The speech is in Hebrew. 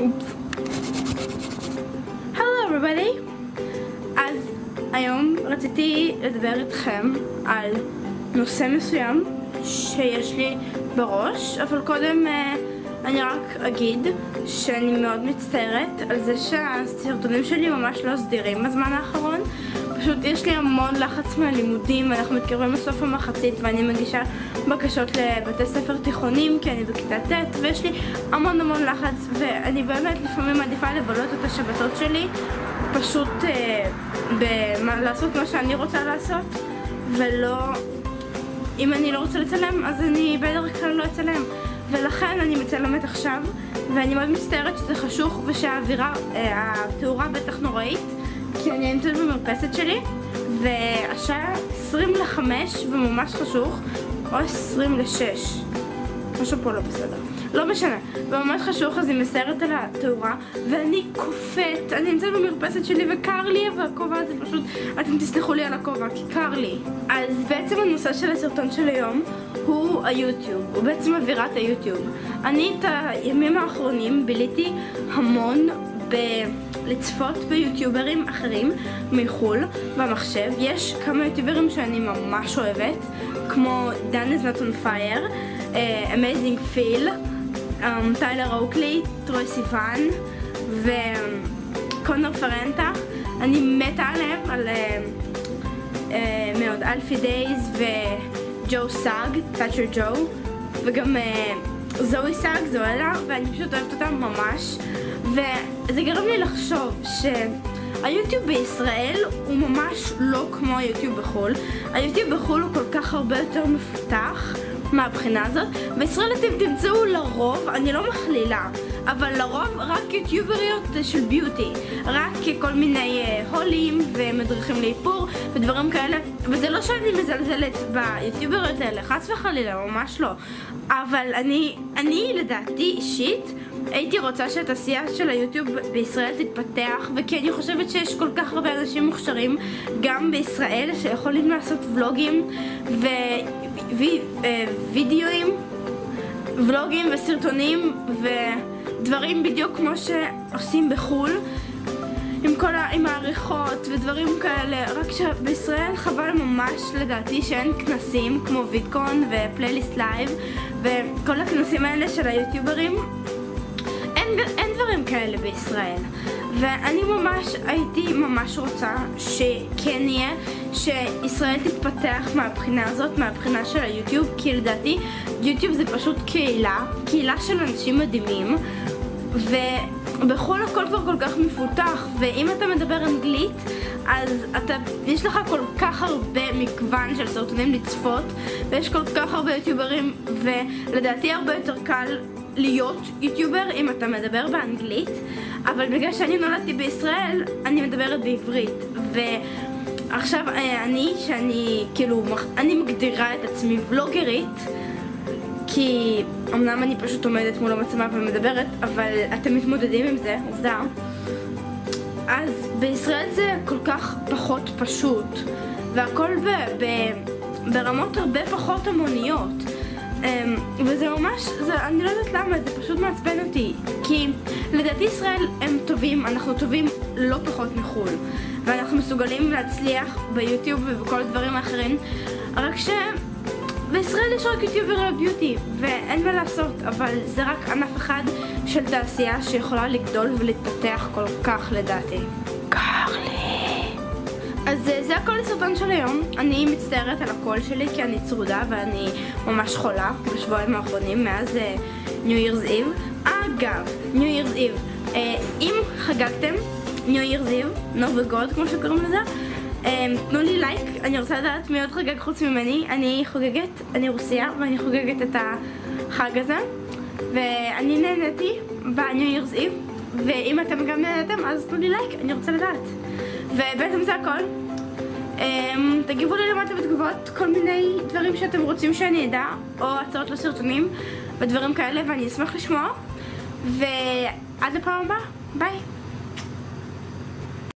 אופס. Hello everybody. אז היום רציתי לדבר איתכם על נושא מסוים שיש לי בראש, אבל קודם אה, אני רק אגיד שאני מאוד מצטערת על זה שהסרטונים שלי ממש לא סדירים בזמן האחרון. פשוט יש לי המון לחץ מהלימודים, ואנחנו מתקרבים לסוף המחצית ואני מגישה בקשות לבתי ספר תיכונים כי אני בכיתה ט' ויש לי המון המון לחץ ואני באמת לפעמים מעדיפה לבלות את השבתות שלי פשוט אה, במה, לעשות מה שאני רוצה לעשות ולא... אם אני לא רוצה לצלם אז אני בדרך כלל לא אצלם ולכן אני מצלמת עכשיו ואני מאוד מצטערת שזה חשוך ושהאווירה, אה, התאורה בטח נוראית כי אני נמצאת במרפסת שלי והשעה 20 ל-5 וממש חשוך או 20 ל-6 משהו פה לא בסדר. לא משנה, וממש חשוך אז היא מסיירת על התאורה ואני קופאת, אני נמצאת במרפסת שלי וקר לי והכובע הזה פשוט, אתם תסלחו לי על הכובע כי קר לי. אז בעצם הנושא של הסרטון של היום הוא היוטיוב, הוא בעצם אווירת היוטיוב אני את הימים האחרונים ביליתי המון ב... לצפות ביוטיוברים אחרים מחו"ל במחשב. יש כמה יוטיוברים שאני ממש אוהבת, כמו Dan is not on fire, Phil, אמ, טיילר אוקלי, טרוי סיוון וקונר פרנטה. אני מתה עליהם, על אה, אה, מאוד אלפי דייז וג'ו סאג, תאצ'ר ג'ו, וגם אה, זואי סאג, זואלה, ואני פשוט אוהבת אותם ממש. וזה גרם לי לחשוב שהיוטיוב בישראל הוא ממש לא כמו היוטיוב בחו"ל. היוטיוב בחו"ל הוא כל כך הרבה יותר מפותח מהבחינה הזאת. בישראל אתם תמצאו לרוב, אני לא מכלילה, אבל לרוב רק יוטיובריות של ביוטי. רק כל מיני uh, הולים ומדריכים לאיפור ודברים כאלה. וזה לא שאני מזלזלת ביוטיובריות האלה, חס וחלילה, ממש לא. אבל אני, אני לדעתי אישית, הייתי רוצה שהתעשייה של היוטיוב בישראל תתפתח וכי אני חושבת שיש כל כך הרבה אנשים מוכשרים גם בישראל שיכולים לעשות ולוגים ווידאוים ולוגים וסרטונים ודברים בדיוק כמו שעושים בחו"ל עם כל ה... עם העריכות ודברים כאלה רק שבישראל חבל ממש לדעתי שאין כנסים כמו VidCon ו Playlist Live וכל הכנסים האלה של היוטיוברים אין, אין דברים כאלה בישראל. ואני ממש הייתי ממש רוצה שכן יהיה, שישראל תתפתח מהבחינה הזאת, מהבחינה של היוטיוב, כי לדעתי יוטיוב זה פשוט קהילה, קהילה של אנשים מדהימים, ובכל הכל כבר כל כך מפותח, ואם אתה מדבר אנגלית, אז אתה, יש לך כל כך הרבה מגוון של סרטונים לצפות, ויש כל כך הרבה יוטיוברים, ולדעתי הרבה יותר קל להיות יוטיובר אם אתה מדבר באנגלית, אבל בגלל שאני נולדתי בישראל, אני מדברת בעברית. ועכשיו אה, אני, שאני כאילו, אני מגדירה את עצמי ולוגרית, כי אמנם אני פשוט עומדת מול המצלמה ומדברת, אבל אתם מתמודדים עם זה, עובדה. אז בישראל זה כל כך פחות פשוט, והכל ב, ב, ברמות הרבה פחות המוניות. אמ, וזה ממש, זה, אני לא יודעת למה, זה פשוט מעצבן אותי. כי לדעתי ישראל הם טובים, אנחנו טובים לא פחות מחו"ל. ואנחנו מסוגלים להצליח ביוטיוב ובכל הדברים האחרים. רק שבישראל יש רק יוטיובר ביוטי, ואין מה לעשות, אבל זה רק ענף אחד של תעשייה שיכולה לגדול ולהתפתח כל כך לדעתי. לסרטון של היום. אני מצטערת על הקול שלי כי אני צרודה ואני ממש חולה בשבועיים האחרונים מאז אה, New Year's Eve. אגב, New Year's Eve, אה, אם חגגתם New Year's Eve, נובי גוד כמו שקוראים לזה, אה, תנו לי לייק, אני רוצה לדעת מי עוד חגג חוץ ממני. אני חוגגת, אני רוסיה ואני חוגגת את החג הזה, ואני נהניתי ב-New Year's Eve, ואם אתם גם נהנתם אז תנו לי לייק, אני רוצה לדעת. ובעצם זה הכל. Um, תגיבו לי למטה בתגובות כל מיני דברים שאתם רוצים שאני אדע, או הצעות לסרטונים ודברים כאלה, ואני אשמח לשמוע. ועד לפעם הבאה, ביי.